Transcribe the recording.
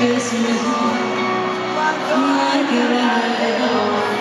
it was, it's not only